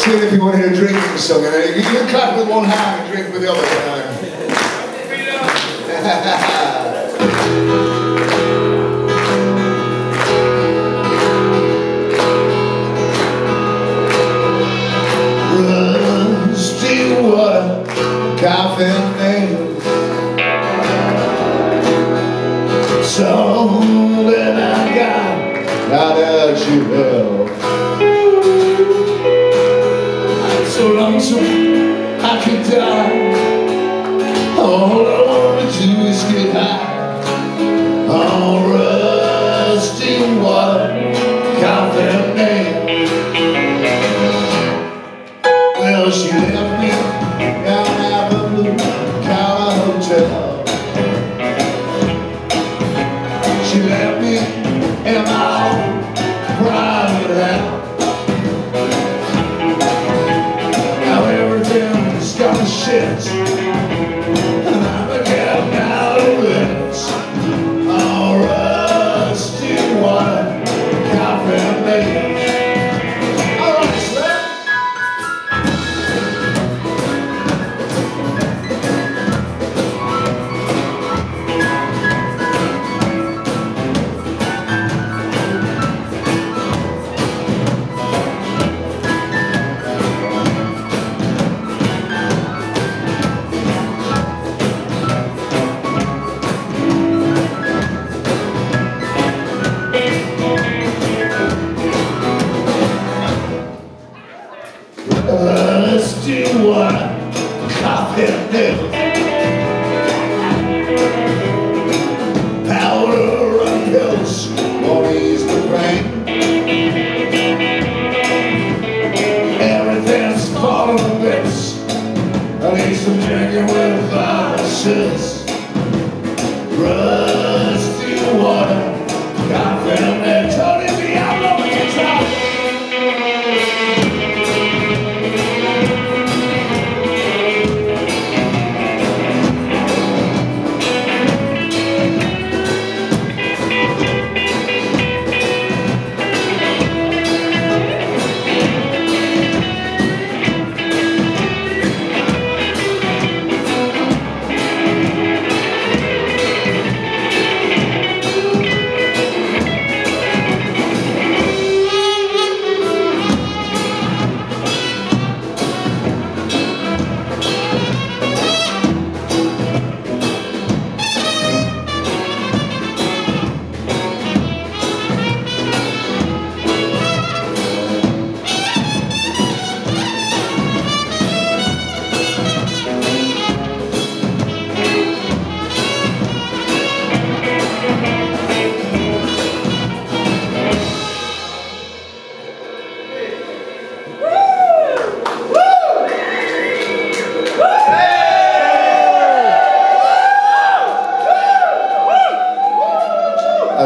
seeing if you want to hear drinking song. And you can clap with one hand and drink with the other. Rusty water, coffin nails. Something so I could die. All I wanna do is get high on rusty coffee pills ease the pain. Everything's falling to bits. I need some drinking with viruses. Rusty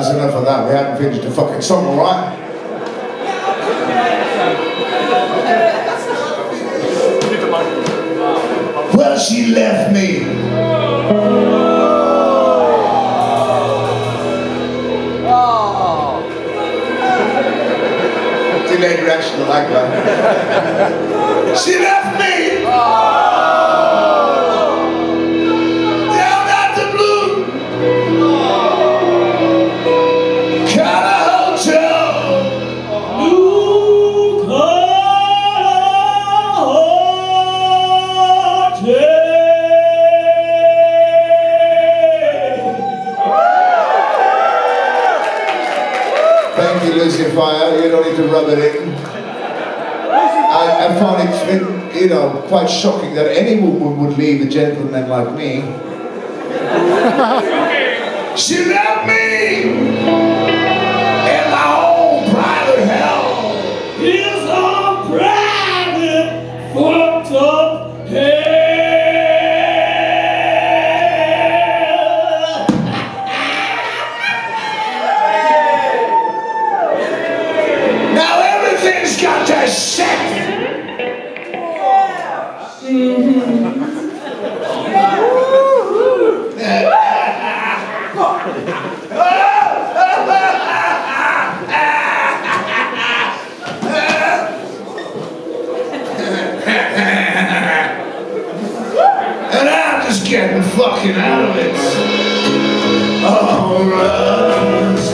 That's enough of that. We haven't finished the fucking song, all right? Well, she left me. Oh. Delayed reaction, I like that. she left me. Down Thank you, Lucifer. You don't need to rub it in. I, I found it's you know, quite shocking that any woman would leave a gentleman like me. she got that shit. and I'm just getting fucking out of it. Oh, runs.